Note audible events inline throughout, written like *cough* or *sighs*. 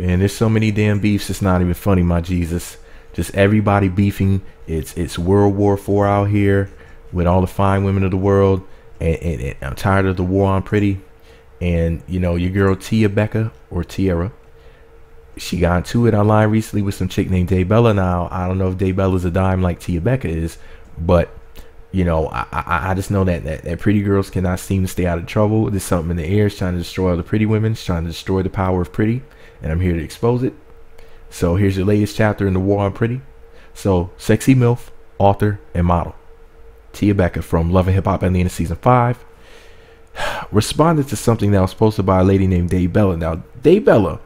Man, there's so many damn beefs. It's not even funny, my Jesus. Just everybody beefing. It's it's World War Four out here with all the fine women of the world, and, and, and I'm tired of the war on pretty. And you know your girl Tia Becca or Tiarra, she got into it online recently with some chick named Dayy Bella. Now I don't know if Dayy Bella's a dime like Tia Becca is, but you know I, I, I just know that, that that pretty girls cannot seem to stay out of trouble. There's something in the air. It's trying to destroy all the pretty women. It's trying to destroy the power of pretty, and I'm here to expose it. So here's your latest chapter in the war on pretty. So sexy milf, author, and model. Tia Becca from Love and Hip Hop Atlanta season five *sighs* responded to something that was posted by a lady named Dayy Bella. Now Dayy Bella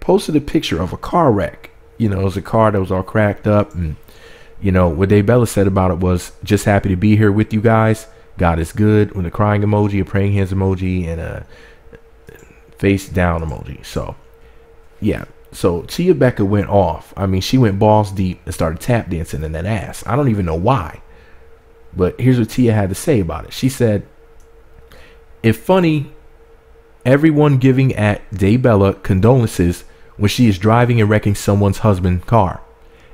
posted a picture of a car wreck. You know, it was a car that was all cracked up, and you know what Dayy Bella said about it was just happy to be here with you guys. God is good with a crying emoji, a praying hands emoji, and a face down emoji. So yeah, so Tia Becca went off. I mean, she went balls deep and started tap dancing in that ass. I don't even know why. But here's what Tia had to say about it. She said, If funny, everyone giving at Dayy Bella condolences when she is driving and wrecking someone's husband's car.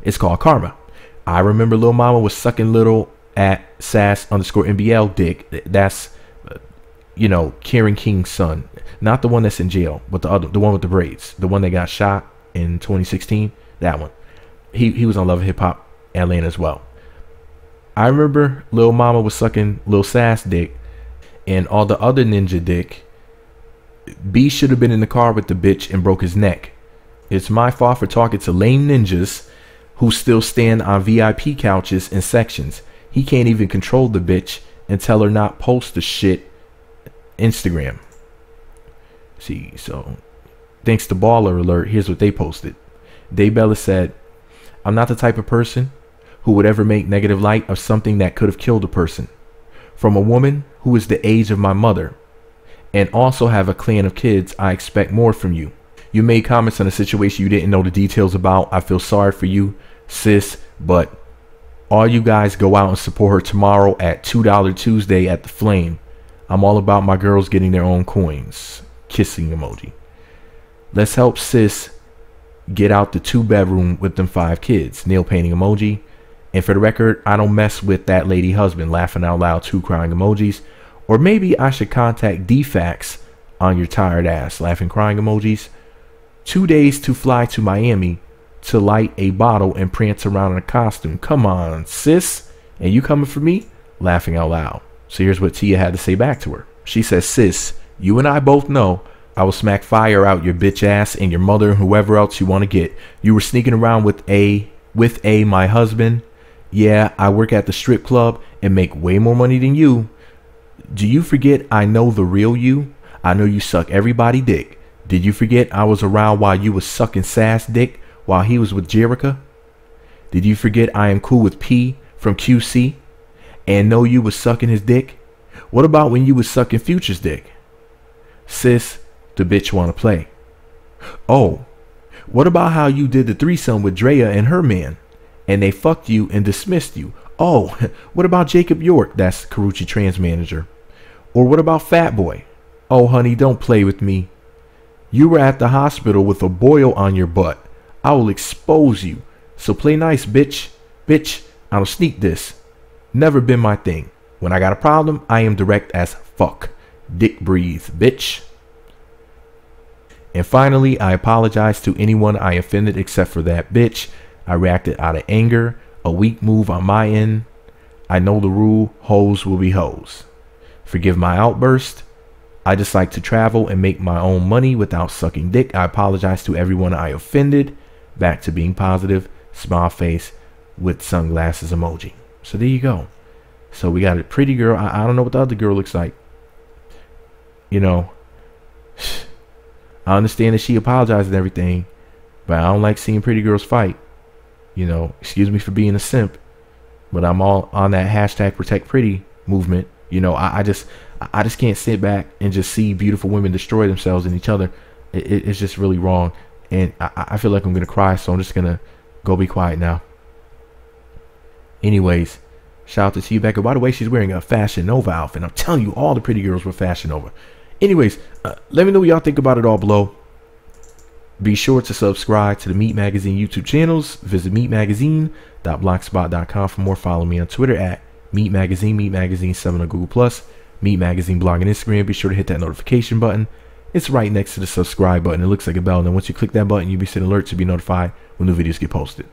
It's called karma. I remember Lil Mama was sucking little at SAS underscore NBL dick. That's, you know, Karen King's son. Not the one that's in jail, but the other, the one with the braids. The one that got shot in 2016. That one. He, he was on Love Hip Hop Atlanta as well. I remember Lil Mama was sucking Lil SAS dick and all the other ninja dick. B should have been in the car with the bitch and broke his neck. It's my fault for talking to lame ninjas who still stand on VIP couches and sections. He can't even control the bitch and tell her not post the shit Instagram. See, so thanks to Baller Alert, here's what they posted. Dayy Bella said, I'm not the type of person who would ever make negative light of something that could have killed a person. From a woman who is the age of my mother and also have a clan of kids, I expect more from you. You made comments on a situation you didn't know the details about. I feel sorry for you, sis, but all you guys go out and support her tomorrow at $2 Tuesday at the Flame. I'm all about my girls getting their own coins. Kissing emoji. Let's help sis get out the two bedroom with them five kids. Nail painting emoji. And for the record, I don't mess with that lady husband laughing out loud, two crying emojis. Or maybe I should contact DFCS on your tired ass, laughing crying emojis. Two days to fly to Miami to light a bottle and prance around in a costume. Come on, sis. And you coming for me? Laughing out loud. So here's what Tia had to say back to her. She says, Sis, you and I both know I will smack fire out your bitch ass and your mother and whoever else you want to get. You were sneaking around with a with a my husband yeah, I work at the strip club and make way more money than you. Do you forget I know the real you? I know you suck everybody dick. Did you forget I was around while you was sucking SAS dick while he was with Jerica? Did you forget I am cool with P from QC and know you was sucking his dick? What about when you was sucking Future's dick? Sis, the bitch wanna play. Oh, what about how you did the threesome with Draya and her man? and they fucked you and dismissed you. Oh, *laughs* what about Jacob York? That's Karrueche Tran's manager. Or what about Fat Boy? Oh, honey, don't play with me. You were at the hospital with a boil on your butt. I will expose you. So play nice, bitch. Bitch, I'll sneak this. Never been my thing. When I got a problem, I am direct as fuck. Dick breathe, bitch. And finally, I apologize to anyone I offended except for that bitch. I reacted out of anger, a weak move on my end. I know the rule hoes will be hoes. Forgive my outburst. I just like to travel and make my own money without sucking dick. I apologize to everyone I offended. Back to being positive. Smile face with sunglasses emoji. So there you go. So we got a pretty girl. I, I don't know what the other girl looks like. You know, *sighs* I understand that she apologized and everything, but I don't like seeing pretty girls fight. You know, excuse me for being a simp, but I'm all on that hashtag protect pretty movement. You know, I, I just I just can't sit back and just see beautiful women destroy themselves and each other. It, it, it's just really wrong, and I, I feel like I'm gonna cry, so I'm just gonna go be quiet now. Anyways, shout out to T Becca. By the way, she's wearing a Fashion Nova outfit. I'm telling you, all the pretty girls were Fashion Nova. Anyways, uh, let me know what y'all think about it all below. Be sure to subscribe to the MEET Magazine YouTube channels. Visit meetmagazine.blogspot.com for more. Follow me on Twitter at MEET Magazine, MEET Magazine 7 on Google Plus, MEET Magazine blog and Instagram. Be sure to hit that notification button. It's right next to the subscribe button. It looks like a bell. And once you click that button, you'll be sent alert to be notified when new videos get posted.